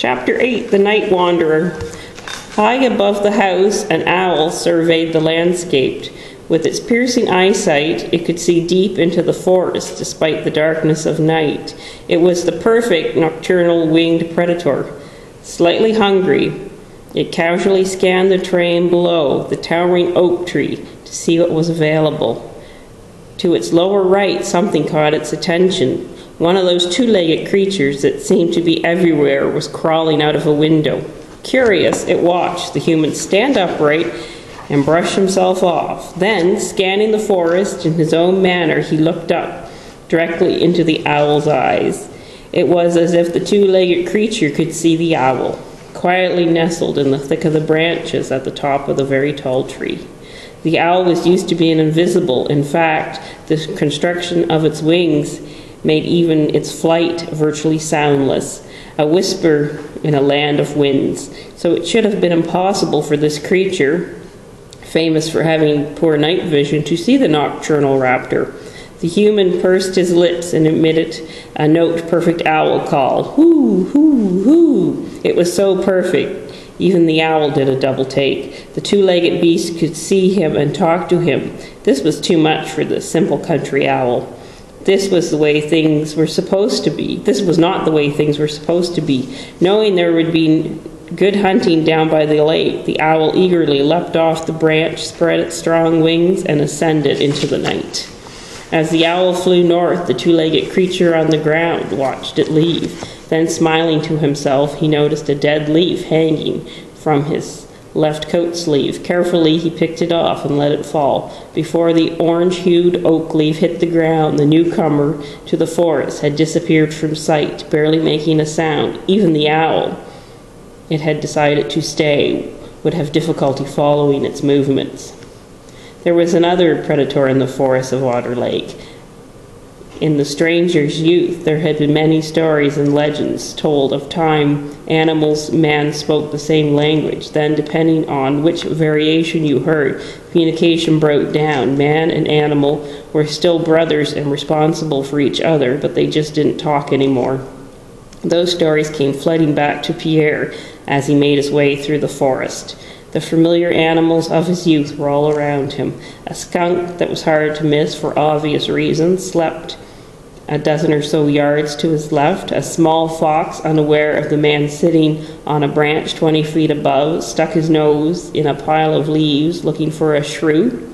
Chapter 8 The Night Wanderer. High above the house, an owl surveyed the landscape. With its piercing eyesight, it could see deep into the forest despite the darkness of night. It was the perfect nocturnal winged predator. Slightly hungry, it casually scanned the terrain below the towering oak tree to see what was available. To its lower right, something caught its attention. One of those two legged creatures that seemed to be everywhere was crawling out of a window. Curious, it watched the human stand upright and brush himself off. Then, scanning the forest in his own manner, he looked up directly into the owl's eyes. It was as if the two legged creature could see the owl, quietly nestled in the thick of the branches at the top of the very tall tree. The owl was used to being invisible. In fact, the construction of its wings made even its flight virtually soundless, a whisper in a land of winds. So it should have been impossible for this creature, famous for having poor night vision, to see the nocturnal raptor. The human pursed his lips and emitted a note perfect owl call. Hoo, hoo, hoo. It was so perfect even the owl did a double take. The two legged beast could see him and talk to him. This was too much for the simple country owl. This was the way things were supposed to be. This was not the way things were supposed to be. Knowing there would be good hunting down by the lake, the owl eagerly leapt off the branch, spread its strong wings, and ascended into the night. As the owl flew north, the two legged creature on the ground watched it leave. Then, smiling to himself, he noticed a dead leaf hanging from his left coat sleeve. Carefully, he picked it off and let it fall. Before the orange hued oak leaf hit the ground, the newcomer to the forest had disappeared from sight, barely making a sound. Even the owl, it had decided to stay, would have difficulty following its movements. There was another predator in the forest of Otter Lake. In the stranger's youth, there had been many stories and legends told of time animals, man spoke the same language. Then, depending on which variation you heard, communication broke down. Man and animal were still brothers and responsible for each other, but they just didn't talk anymore. Those stories came flooding back to Pierre as he made his way through the forest. The familiar animals of his youth were all around him. A skunk that was hard to miss for obvious reasons slept a dozen or so yards to his left. A small fox, unaware of the man sitting on a branch 20 feet above, stuck his nose in a pile of leaves looking for a shrew.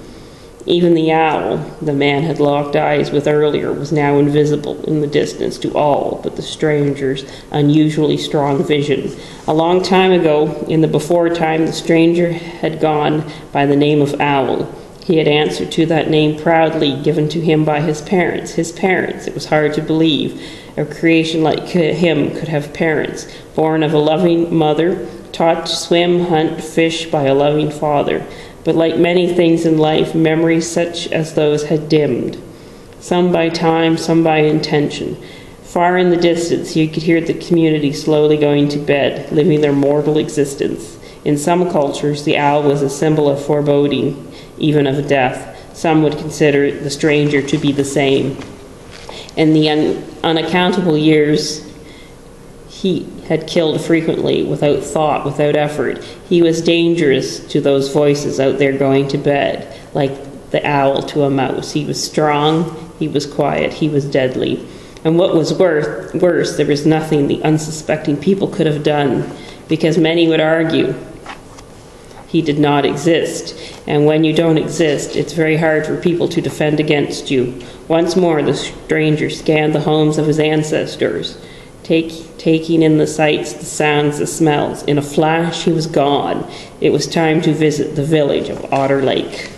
Even the owl the man had locked eyes with earlier was now invisible in the distance to all but the stranger's unusually strong vision. A long time ago, in the before time, the stranger had gone by the name of Owl. He had answered to that name proudly, given to him by his parents. His parents, it was hard to believe. A creation like him could have parents, born of a loving mother, taught to swim, hunt, fish by a loving father. But like many things in life, memories such as those had dimmed, some by time, some by intention. Far in the distance, you could hear the community slowly going to bed, living their mortal existence. In some cultures, the owl was a symbol of foreboding even of death. Some would consider the stranger to be the same. In the un- unaccountable years he had killed frequently, without thought, without effort, he was dangerous to those voices out there going to bed, like the owl to a mouse. He was strong, he was quiet, he was deadly. And what was worth, worse, there was nothing the unsuspecting people could have done, because many would argue he did not exist. And when you don't exist, it's very hard for people to defend against you. Once more, the stranger scanned the homes of his ancestors, take, taking in the sights, the sounds, the smells. In a flash, he was gone. It was time to visit the village of Otter Lake.